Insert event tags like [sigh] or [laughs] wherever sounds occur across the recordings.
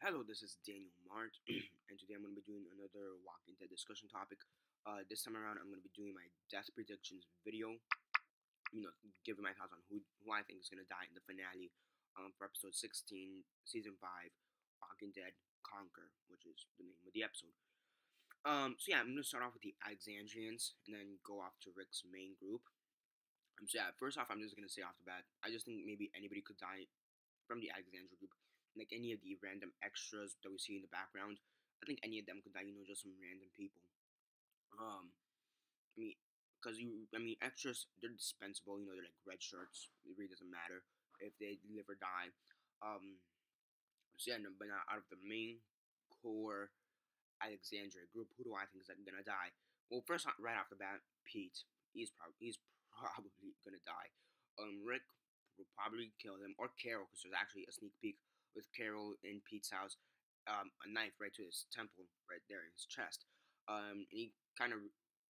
Hello, this is Daniel Mart, [clears throat] and today I'm going to be doing another Walking Dead discussion topic. Uh, this time around, I'm going to be doing my death predictions video. You know, giving my thoughts on who who I think is going to die in the finale um, for episode 16, season 5, Walking Dead Conquer, which is the name of the episode. Um, so yeah, I'm going to start off with the Alexandrians and then go off to Rick's main group. Um, so yeah, first off, I'm just going to say off the bat, I just think maybe anybody could die from the Alexandria group like any of the random extras that we see in the background. I think any of them could die, you know, just some random people. Um, I mean, because you, I mean, extras they're dispensable. You know, they're like red shirts. It really doesn't matter if they live or die. Um, so yeah, but now out of the main core Alexandria group, who do I think is gonna die? Well, first right off the bat, Pete. He's probably he's [laughs] probably gonna die. Um, Rick will probably kill him or Carol because there's actually a sneak peek with Carol in Pete's house, um, a knife right to his temple, right there in his chest. Um, and he kind of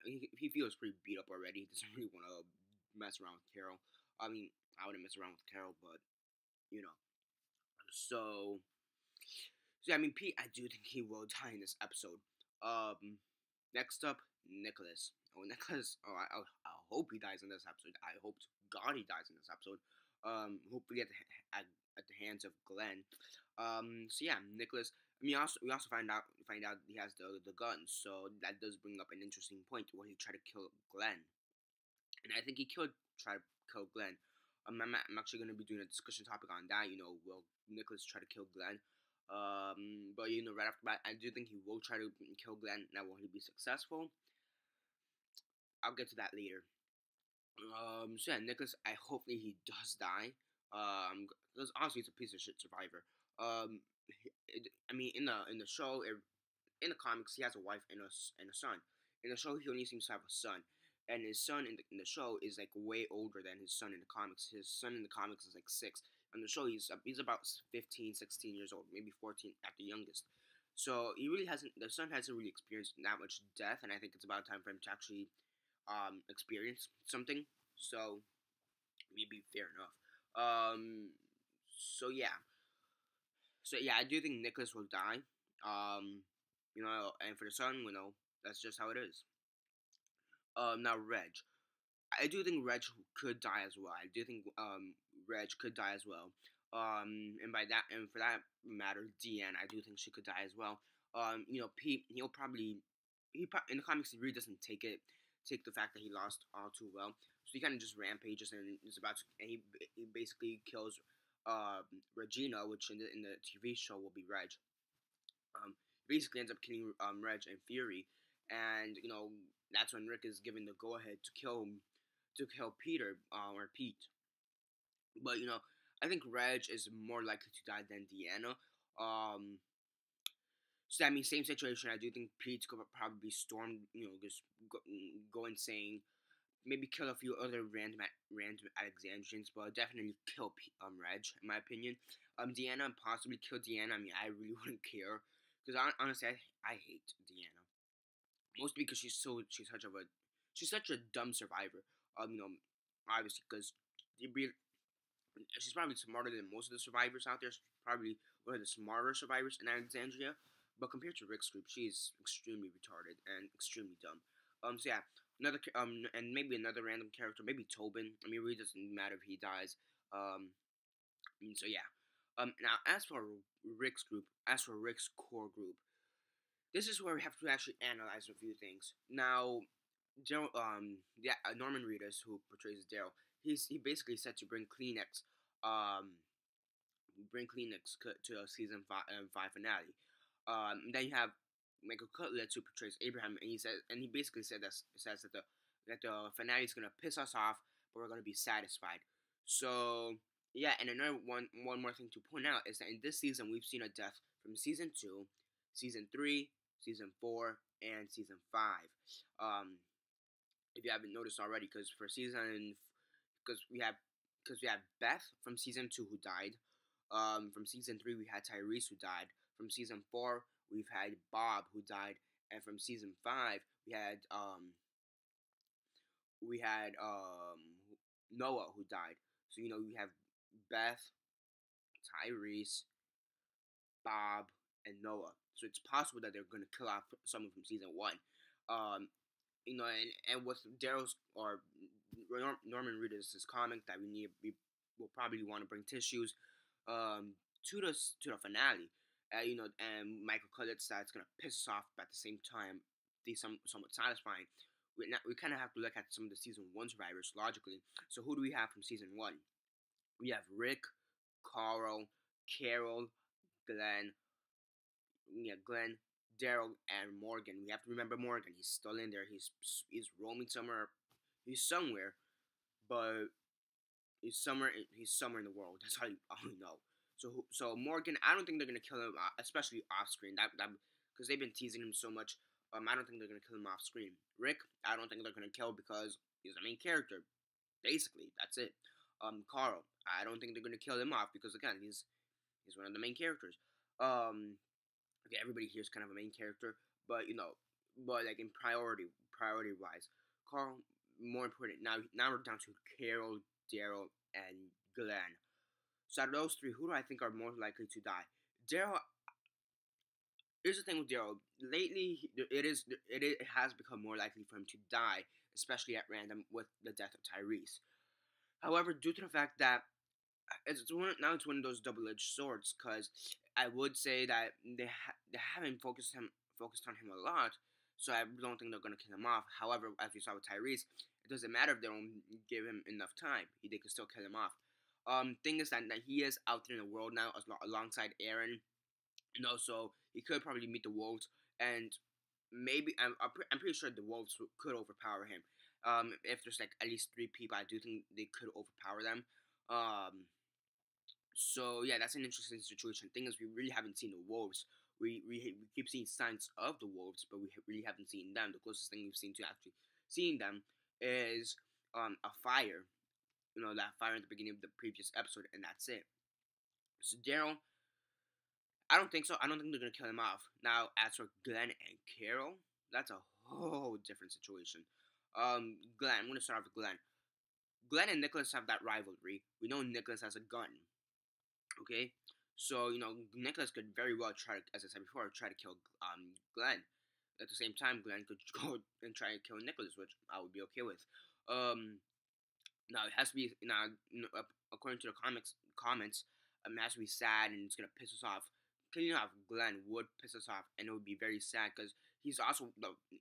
he, he feels pretty beat up already. He doesn't [laughs] really want to mess around with Carol. I mean, I wouldn't mess around with Carol, but you know. So, so I mean, Pete, I do think he will die in this episode. Um, next up, Nicholas. Oh, [laughs] Nicholas. Oh, I, I, hope he dies in this episode. I hope God he dies in this episode. Um, hopefully the, at the hands of Glenn. Um, so yeah, Nicholas. I mean, also we also find out find out he has the the gun, so that does bring up an interesting point where he tried to kill Glenn, and I think he killed try to kill Glenn. Um, I'm, I'm actually going to be doing a discussion topic on that. You know, will Nicholas try to kill Glenn? Um, but you know, right after that, I do think he will try to kill Glenn. Now, will he be successful? I'll get to that later. Um, so yeah, Nicholas, I hopefully he does die. Um, because honestly, it's a piece of shit survivor. Um, it, I mean, in the in the show, it, in the comics, he has a wife and a and a son. In the show, he only seems to have a son, and his son in the, in the show is like way older than his son in the comics. His son in the comics is like six. On the show, he's he's about 15, 16 years old, maybe 14 at the youngest. So he really hasn't. The son hasn't really experienced that much death, and I think it's about time for him to actually um, experience something. So maybe fair enough. Um, so yeah, so yeah, I do think Nicholas will die. Um, you know, and for the son, you know, that's just how it is. Um, now Reg, I do think Reg could die as well. I do think um Reg could die as well. Um, and by that, and for that matter, Deanna, I do think she could die as well. Um, you know, Pete, he'll probably he in the comics he really doesn't take it take the fact that he lost all too well. So he kind of just rampages and is about to, and he, he basically kills uh, Regina, which in the, in the TV show will be Reg. Um, basically ends up killing um, Reg and Fury, and you know that's when Rick is given the go ahead to kill to kill Peter uh, or Pete. But you know, I think Reg is more likely to die than Deanna. Um, so I mean, same situation. I do think Pete could probably storm, you know, just go, go insane maybe kill a few other random random Alexandrians, but definitely kill um Reg in my opinion. Um, Deanna possibly kill Deanna. I mean, I really [laughs] wouldn't care because honestly, I, I hate Deanna mostly because she's so she's such of a she's such a dumb survivor. Um, you know, obviously because she's probably smarter than most of the survivors out there. She's probably one of the smarter survivors in Alexandria. But compared to Rick's group, she's extremely retarded and extremely dumb. Um, so yeah, another um and maybe another random character, maybe Tobin. I mean, it really doesn't matter if he dies. Um, so yeah. Um, now as for Rick's group, as for Rick's core group, this is where we have to actually analyze a few things. Now, Daryl, um, yeah, uh, Norman Reedus, who portrays Daryl, he's he basically said to bring Kleenex, um, bring Kleenex to a season five, uh, five finale. Um, then you have Michael Cudlitz who portrays Abraham, and he says, and he basically said that says that the that the finale is gonna piss us off, but we're gonna be satisfied. So yeah, and another one one more thing to point out is that in this season we've seen a death from season two, season three, season four, and season five. Um, if you haven't noticed already, because for season, because we have because we have Beth from season two who died. Um, from season three we had Tyrese who died. From season four we've had Bob who died, and from season five we had um we had um Noah who died. So you know we have Beth, Tyrese, Bob, and Noah. So it's possible that they're gonna kill off someone from season one. Um, you know, and, and with Daryl's or Norman Reedus' comment that we need, we will probably want to bring tissues um, to the to the finale. Uh, you know, and Michael Cudlitz said it's gonna piss us off, but at the same time, be some somewhat satisfying. We not, we kind of have to look at some of the season one survivors logically. So who do we have from season one? We have Rick, Carl, Carol, Glenn, yeah, Glenn, Daryl, and Morgan. We have to remember Morgan. He's still in there. He's he's roaming somewhere. He's somewhere, but he's somewhere. He's somewhere in the world. [laughs] That's all you, [laughs] all you know. So so Morgan, I don't think they're gonna kill him, uh, especially off screen. That that because they've been teasing him so much. Um, I don't think they're gonna kill him off screen. Rick, I don't think they're gonna kill because he's the main character. Basically, that's it. Um, Carl, I don't think they're gonna kill him off because again, he's he's one of the main characters. Um, okay, everybody here is kind of a main character, but you know, but like in priority, priority wise, Carl more important. Now, now we're down to Carol, Daryl, and Glenn. So out of those three, who do I think are more likely to die? Daryl. Here's the thing with Daryl. Lately, it is it, has become more likely for him to die, especially at random with the death of Tyrese. However, due to the fact that uh, it's one, now it's one of those double-edged swords because I would say that they ha- they haven't focused him focused on him a lot, so I don't think they're gonna kill him off. However, as we saw with Tyrese, it doesn't matter if they don't give him enough time; they can still kill him off. Um, thing is that, that he is out there in the world now alongside Aaron, you know, so he could probably meet the wolves, and maybe I'm I'm pretty sure the wolves could overpower him. Um, if there's like at least three people, I do think they could overpower them. Um, so yeah, that's an interesting situation. Thing is, we really haven't seen the wolves. We, we we keep seeing signs of the wolves, but we really haven't seen them. The closest thing we've seen to actually seeing them is um a fire. You know that fire at the beginning of the previous episode, and that's it. So Daryl, I don't think so. I don't think they're gonna kill him off. Now, as for Glenn and Carol, that's a whole different situation. Um, Glenn, I'm gonna start off with Glenn. Glenn and Nicholas have that rivalry. We know Nicholas has a gun. Okay, so you know Nicholas could very well try to, as I said before, try to kill um Glenn. At the same time, Glenn could [laughs] go and try to kill Nicholas, which I would be okay with. Um, now it has to be now according to the comics comments, um, it has to be sad and it's gonna piss us off. Killing off Glenn would piss us off, and it would be very sad because he's also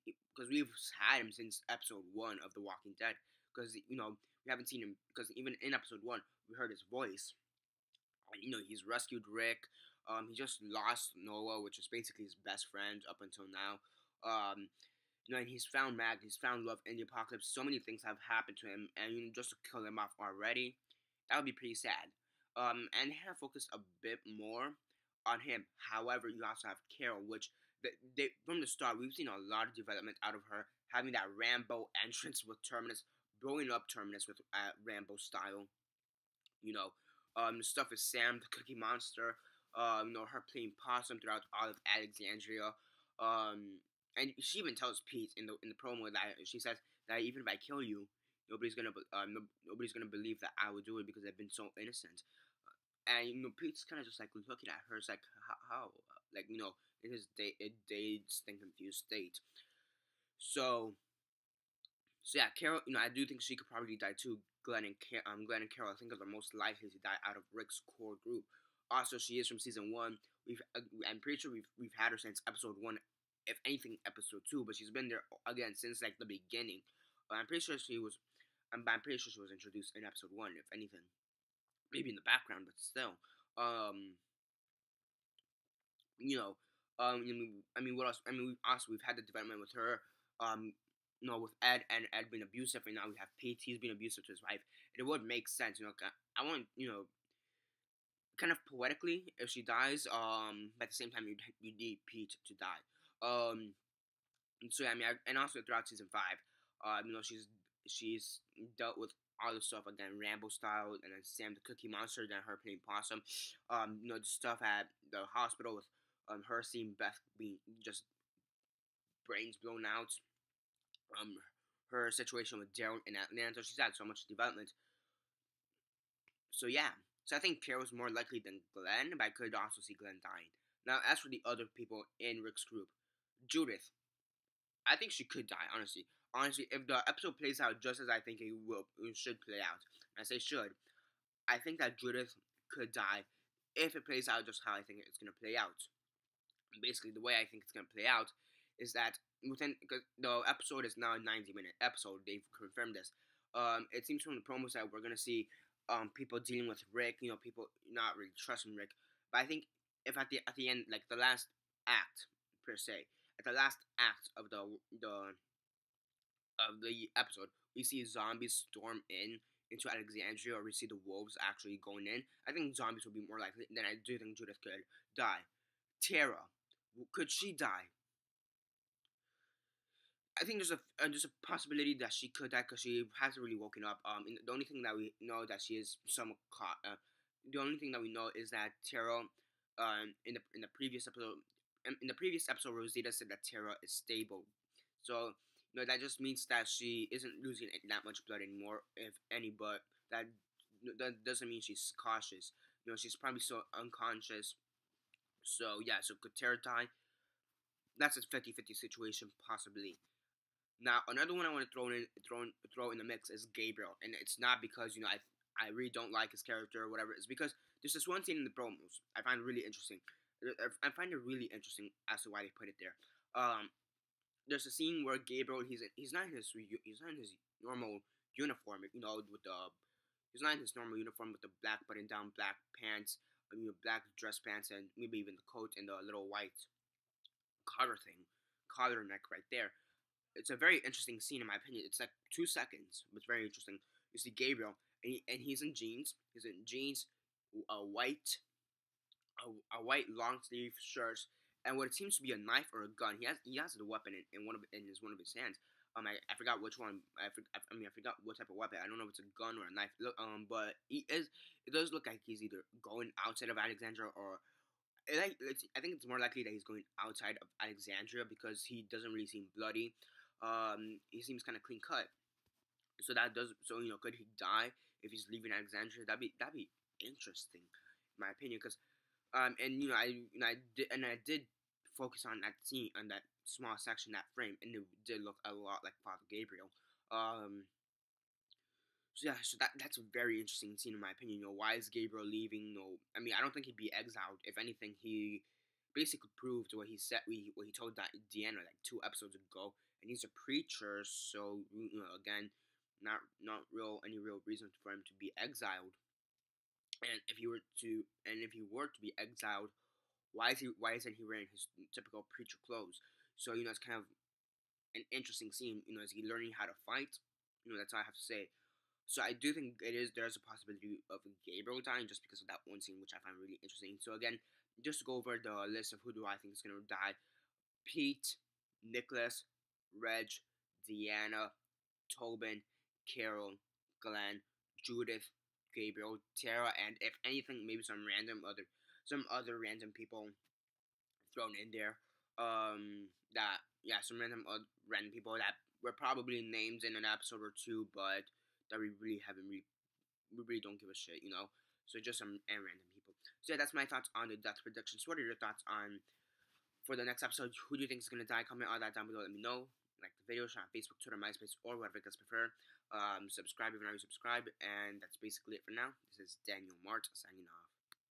because we've had him since episode one of The Walking Dead. Because you know we haven't seen him because even in episode one we heard his voice And, you know, he's rescued Rick. Um, he just lost Noah, which is basically his best friend up until now. Um, you know, and he's found Mag, he's found love in the apocalypse. So many things have happened to him, and you know, just to kill him off already, that would be pretty sad. Um, and have focused a bit more on him. However, you also have Carol, which they, they, from the start we've seen a lot of development out of her, having that Rambo entrance with Terminus, blowing up Terminus with uh, Rambo style. You know, um, the stuff with Sam, the Cookie Monster. Um, you know, her playing possum throughout all of Alexandria. Um, and she even tells Pete in the in the promo that she says that even if I kill you, nobody's gonna uh, no, nobody's gonna believe that I would do it because I've been so innocent. And you know, Pete's kind of just like looking at her, it's like how, how? like you know, in his day, dazed and confused state. So, so yeah, Carol, you know, I do think she could probably die too, Glenn and Car- um, Glenn and Carol, I think, are the most likely to die out of Rick's core group. Also, she is from season one. We've, uh, I'm pretty sure we've we've had her since episode one, if anything, episode two. But she's been there again since like the beginning. I'm pretty sure she was. I'm, I'm pretty sure she was introduced in episode one, if anything. Maybe in the background, but still. Um. You know, um, I mean, what else? I mean, we also we've had the development with her. Um, you know, with Ed and Ed being abusive, and now we have Pete, he's being abusive to his wife. It would make sense, you know. I want, you know, kind of poetically, if she dies, um, but at the same time, you you need Pete to die. Um, and so yeah, I mean, I, and also throughout season five, uh, you know, she's she's dealt with all the stuff again, Rambo style, and then Sam the Cookie Monster, then her playing possum. Um, you know, the stuff at the hospital with um her seeing Beth being just brains blown out um her situation with Daryl in Atlanta. She's had so much development. So yeah, so I think Carol's more likely than Glenn, but I could also see Glenn dying. Now, as for the other people in Rick's group, Judith, I think she could die. Honestly, honestly, if the episode plays out just as I think it will, it should play out. I say should. I think that Judith could die if it plays out just how I think it's gonna play out. Basically, the way I think it's gonna play out is that within because the episode is now a 90 minute episode. They've confirmed this. Um, it seems from the promo that we're gonna see um people dealing with Rick. You know, people not really trusting Rick. But I think if at the at the end, like the last act per se, at the last act of the the of the episode, we see zombies storm in into Alexandria, or we see the wolves actually going in. I think zombies will be more likely than I do think Judith could die. Tara, could she die? I think there's a uh, there's a possibility that she could die because she hasn't really woken up. Um, the only thing that we know that she is some caught. Uh, the only thing that we know is that Tara, um, in the in the previous episode, in the previous episode, Rosita said that Tara is stable. So you know that just means that she isn't losing that much blood anymore, if any. But that that doesn't mean she's cautious. You know, she's probably so unconscious. So yeah, so could Tara die? That's a 50-50 situation, possibly. Now, another one I want to throw in throw in, throw in the mix is Gabriel, and it's not because you know I I really don't like his character or whatever. It's because there's this one scene in the promos I find really interesting. I find it really interesting as to why they put it there. Um, there's a scene where Gabriel he's he's not in his he's not in his normal uniform, you know, with the he's not in his normal uniform with the black button down black pants, I mean, black dress pants, and maybe even the coat and the little white collar thing, collar neck right there it's a very interesting scene in my opinion. It's like two seconds, but it's very interesting. You see Gabriel, and, he, and he's in jeans. He's in jeans, a white, a, a white long sleeve shirt, and what it seems to be a knife or a gun. He has he has the weapon in, in one of in his one of his hands. Um, I, I forgot which one. I, for, I mean, I forgot what type of weapon. I don't know if it's a gun or a knife. Look, um, but he is. It does look like he's either going outside of Alexandria or I think it's more likely that he's going outside of Alexandria because he doesn't really seem bloody um, he seems kind of clean cut. So that does so you know could he die if he's leaving Alexandria? That'd be that'd be interesting, in my opinion. Because um, and you know I know, I did and I did focus on that scene on that small section that frame, and it did look a lot like Father Gabriel. Um, so yeah, so that that's a very interesting scene in my opinion. You know, why is Gabriel leaving? You know, I mean, I don't think he'd be exiled. If anything, he basically proved what he said. What he told that Deanna like two episodes ago and he's a preacher, so you know, again, not not real any real reason for him to be exiled. And if he were to, and if he were to be exiled, why is he? Why isn't he wearing his typical preacher clothes? So you know, it's kind of an interesting scene. You know, is he learning how to fight? You know, that's all I have to say. So I do think it is there's a possibility of Gabriel dying just because of that one scene, which I find really interesting. So again, just to go over the list of who do I think is gonna die: Pete, Nicholas, Reg, Deanna, Tobin, Carol, Glenn, Judith, Gabriel, Tara, and if anything, maybe some random other some other random people thrown in there. Um, that yeah, some random uh, random people that were probably named in an episode or two, but that we really haven't really we really don't give a shit, you know. So just some and random people. So yeah, that's my thoughts on the death predictions. What are your thoughts on for the next episode? Who do you think is gonna die? Comment all that down below. Let me know like the video, share on Facebook, Twitter, MySpace, or whatever you guys prefer. Um, subscribe if you're not subscribed, and that's basically it for now. This is Daniel Mart signing off.